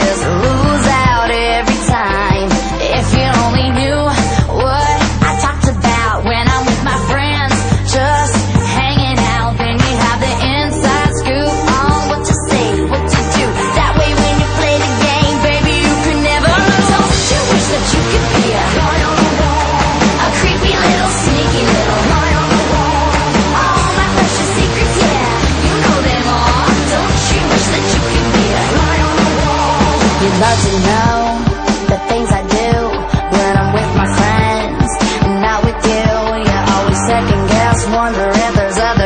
it is Love to know the things I do when I'm with my friends, and not with you. You're always second guess, wondering if there's other.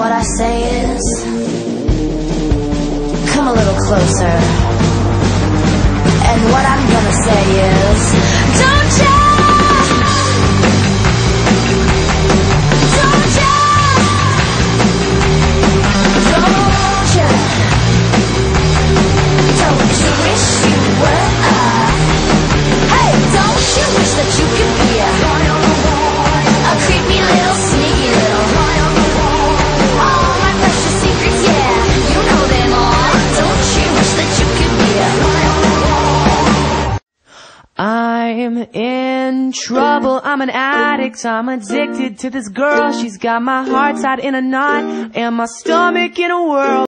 what I say is. Come a little closer. And what I'm gonna say is Don't you I'm in trouble. I'm an addict. I'm addicted to this girl. She's got my heart tied in a knot and my stomach in a whirl.